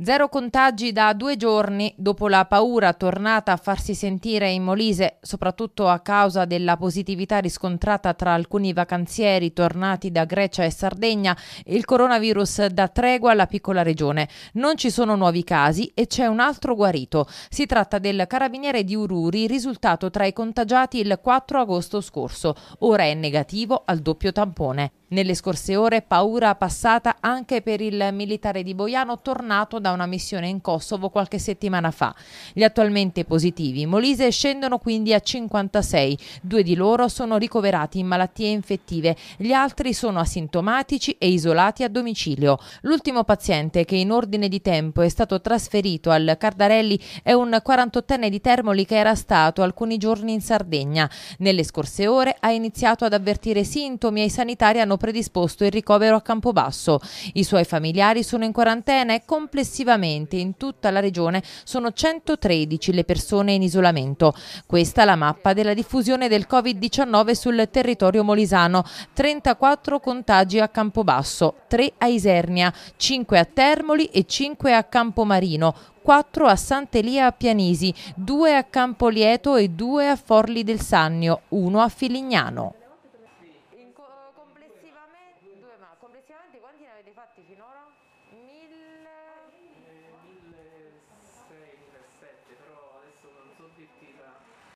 Zero contagi da due giorni dopo la paura tornata a farsi sentire in Molise, soprattutto a causa della positività riscontrata tra alcuni vacanzieri tornati da Grecia e Sardegna, il coronavirus dà tregua alla piccola regione. Non ci sono nuovi casi e c'è un altro guarito. Si tratta del carabiniere di Ururi, risultato tra i contagiati il 4 agosto scorso. Ora è negativo al doppio tampone. Nelle scorse ore paura passata anche per il militare di Boiano tornato da una missione in Kosovo qualche settimana fa. Gli attualmente positivi Molise scendono quindi a 56, due di loro sono ricoverati in malattie infettive, gli altri sono asintomatici e isolati a domicilio. L'ultimo paziente che in ordine di tempo è stato trasferito al Cardarelli è un 48enne di Termoli che era stato alcuni giorni in Sardegna. Nelle scorse ore ha iniziato ad avvertire sintomi e i sanitari hanno predisposto il ricovero a Campobasso. I suoi familiari sono in quarantena e complessivamente in tutta la regione sono 113 le persone in isolamento. Questa è la mappa della diffusione del Covid-19 sul territorio molisano. 34 contagi a Campobasso, 3 a Isernia, 5 a Termoli e 5 a Campomarino, 4 a Sant'Elia a Pianisi, 2 a Campolieto e 2 a Forli del Sannio, 1 a Filignano. Complessivamente quanti ne avete fatti finora? 1000